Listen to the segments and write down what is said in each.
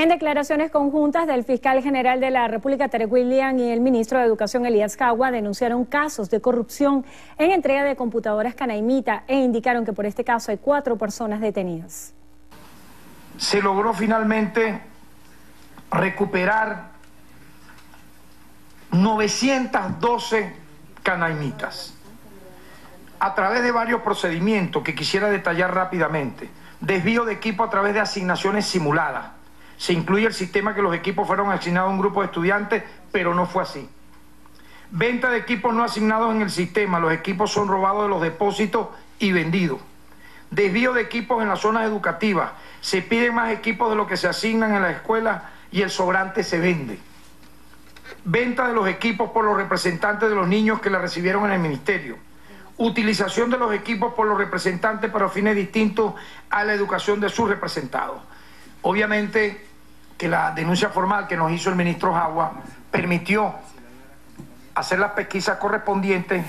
En declaraciones conjuntas del fiscal general de la República, Tarek William, y el ministro de Educación, Elías Cagua, denunciaron casos de corrupción en entrega de computadoras Canaimita e indicaron que por este caso hay cuatro personas detenidas. Se logró finalmente recuperar 912 Canaimitas a través de varios procedimientos que quisiera detallar rápidamente. Desvío de equipo a través de asignaciones simuladas se incluye el sistema que los equipos fueron asignados a un grupo de estudiantes, pero no fue así. Venta de equipos no asignados en el sistema, los equipos son robados de los depósitos y vendidos. Desvío de equipos en las zonas educativas, se piden más equipos de lo que se asignan en la escuela y el sobrante se vende. Venta de los equipos por los representantes de los niños que la recibieron en el ministerio. Utilización de los equipos por los representantes para fines distintos a la educación de sus representados. Obviamente, que la denuncia formal que nos hizo el ministro Jagua permitió hacer las pesquisas correspondientes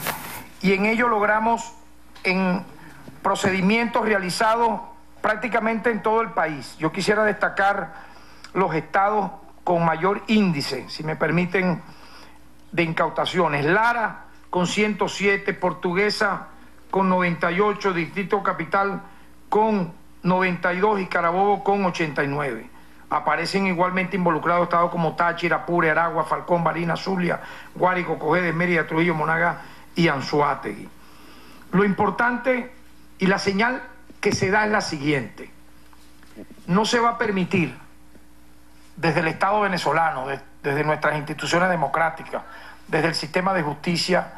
y en ello logramos en procedimientos realizados prácticamente en todo el país. Yo quisiera destacar los estados con mayor índice, si me permiten, de incautaciones. Lara con 107, Portuguesa con 98, Distrito Capital con 92 y Carabobo con 89. Aparecen igualmente involucrados estados como Táchira, Apure, Aragua, Falcón, Barina, Zulia, Guárico, Cojedes, Mérida, Trujillo, Monaga y Anzuategui. Lo importante y la señal que se da es la siguiente. No se va a permitir desde el Estado venezolano, desde nuestras instituciones democráticas, desde el sistema de justicia,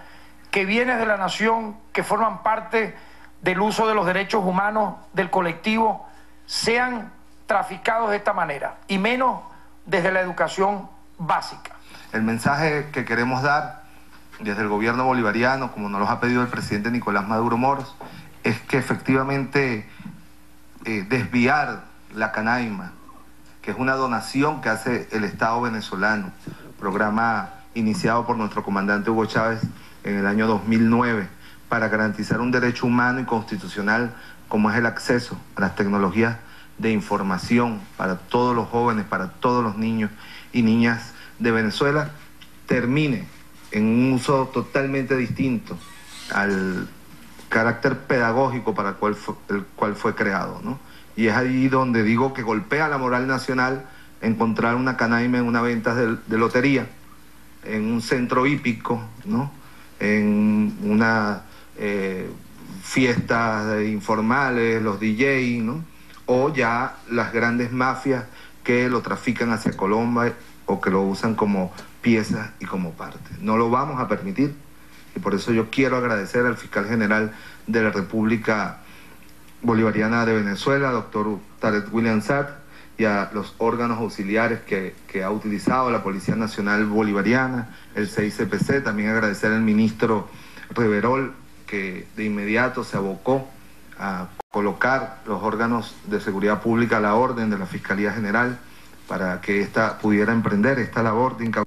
que viene de la nación, que forman parte del uso de los derechos humanos del colectivo, sean traficados de esta manera, y menos desde la educación básica. El mensaje que queremos dar desde el gobierno bolivariano, como nos lo ha pedido el presidente Nicolás Maduro Moros, es que efectivamente eh, desviar la canaima, que es una donación que hace el Estado venezolano, programa iniciado por nuestro comandante Hugo Chávez en el año 2009, para garantizar un derecho humano y constitucional como es el acceso a las tecnologías de información para todos los jóvenes, para todos los niños y niñas de Venezuela, termine en un uso totalmente distinto al carácter pedagógico para el cual fue, el cual fue creado. ¿no? Y es ahí donde digo que golpea la moral nacional encontrar una canaima en una venta de, de lotería, en un centro hípico, ¿no? en una eh, fiestas informales, los DJ, ¿no? O ya las grandes mafias que lo trafican hacia Colombia o que lo usan como piezas y como parte. No lo vamos a permitir y por eso yo quiero agradecer al fiscal general de la República Bolivariana de Venezuela, doctor Tarek William Satt, y a los órganos auxiliares que, que, ha utilizado la Policía Nacional Bolivariana, el CICPC, también agradecer al ministro Reverol, que de inmediato se abocó a colocar los órganos de seguridad pública a la orden de la Fiscalía General para que ésta pudiera emprender esta labor de incautación